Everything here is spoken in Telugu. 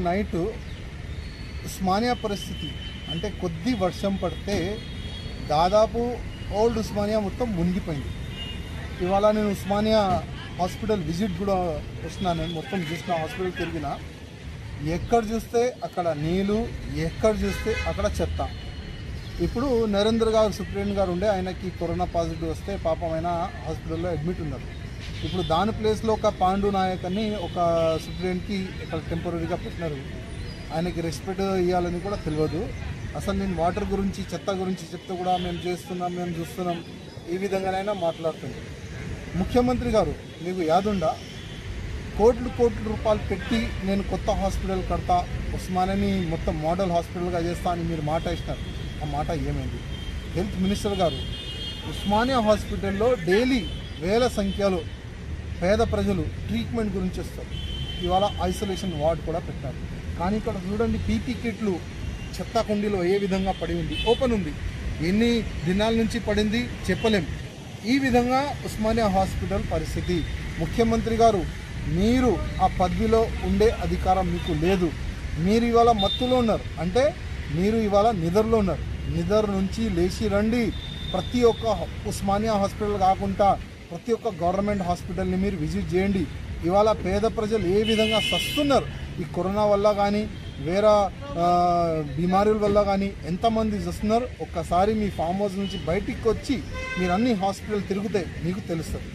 నైట్ ఉస్మానియా పరిస్థితి. అంటే కొద్ది వర్షం పడితే దాదాపు ఓల్డ్ ఉస్మానియా మొత్తం మునిగిపోయింది. ఇవాళ నేను ఉస్మానియా హాస్పిటల్ విజిట్ కూడా వస్తున్నాను నేను మొత్తం చూసిన హాస్పిటల్ తిరిగిన. ఎక్కడ చూస్తే అక్కడ నీళ్ళు ఎక్కడ చూస్తే అక్కడ చెత్త. ఇప్పుడు నరేంద్ర గారు సుప్రీం గారు ఉండే ఆయనకి కరోనా పాజిటివ్ వస్తే పాపమైన హాస్పిటల్లో అడ్మిట్ ఉన్నారు. ఇప్పుడు దాని ప్లేస్లో ఒక పాండు నాయక్ అని ఒక స్టూడెంట్కి ఇక్కడ టెంపరీగా పెట్టినారు. ఆయనకి రెస్పెక్ట్ ఇవ్వాలని కూడా తెలియదు. అసలు నేను వాటర్ గురించి చెత్త గురించి చెప్తే కూడా మేము చేస్తున్నాం మేము చూస్తున్నాం. ఈ విధంగానైనా మాట్లాడుతుంది. ముఖ్యమంత్రి గారు మీకు యాదుండా? కోట్లు కోట్ల రూపాయలు పెట్టి నేను కొత్త హాస్పిటల్ కడతా ఉస్మానని మొత్తం మోడల్ హాస్పిటల్గా చేస్తా అని మీరు మాట ఇచ్చినారు. ఆ మాట ఏమైంది? హెల్త్ మినిస్టర్ గారు ఉస్మానియా హాస్పిటల్లో డైలీ వేల సంఖ్యలో పేద ప్రజలు ట్రీట్మెంట్ గురించి వస్తారు. ఇవాళ ఐసోలేషన్ వార్డ్ కూడా పెట్టారు. కానీ ఇక్కడ చూడండి పీపీ కిట్లు చెత్త కుండీలో ఏ విధంగా పడి ఉంది? ఓపెన్ ఉంది. ఎన్ని దినాల నుంచి పడింది? చెప్పలేం. ఈ విధంగా ఉస్మానియా హాస్పిటల్ పరిస్థితి. ముఖ్యమంత్రి గారు మీరు ఆ పదవిలో ఉండే అధికారం మీకు లేదు. మీరు ఇవాళ మత్తులో ఉన్నారు. అంటే మీరు ఇవాళ నిద్రలో ఉన్నారు. నిద్ర నుంచి లేచి రండి. ప్రతి ఒక్క ఉస్మానియా హాస్పిటల్ కాకుండా ప్రతి ఒక్క గవర్నమెంట్ హాస్పిటల్ని మీరు విజిట్ చేయండి. ఇవాళ పేద ప్రజలు ఏ విధంగా సస్తున్నారు? ఈ కరోనా వల్ల కానీ వేరే బీమారుల బీమారీల వల్ల కానీ ఎంతమంది వస్తున్నారు ఒక్కసారి మీ ఫామ్ హౌస్ నుంచి బయటికి వచ్చి మీరు అన్ని హాస్పిటల్ తిరుగుతాయి మీకు తెలుస్తుంది.